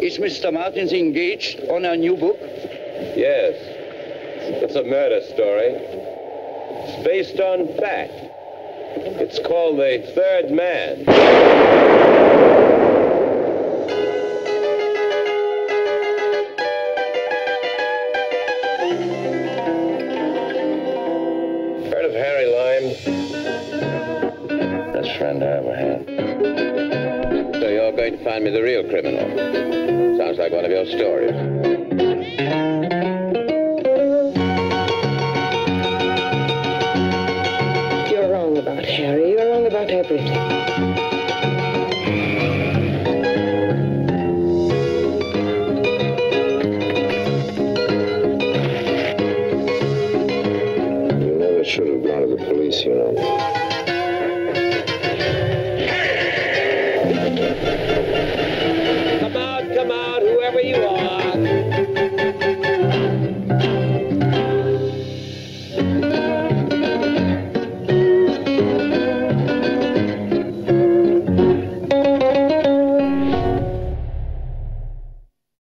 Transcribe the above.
Is Mr. Martins engaged on a new book? Yes. It's a murder story. It's based on fact. It's called The Third Man. Heard of Harry Lime? Best friend I ever had. Going to find me the real criminal. Sounds like one of your stories. You're wrong about Harry. You're wrong about everything. You never should have gone to the police, you know. Whoever you are.